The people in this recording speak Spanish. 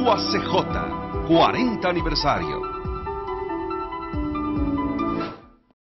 UACJ, 40 aniversario.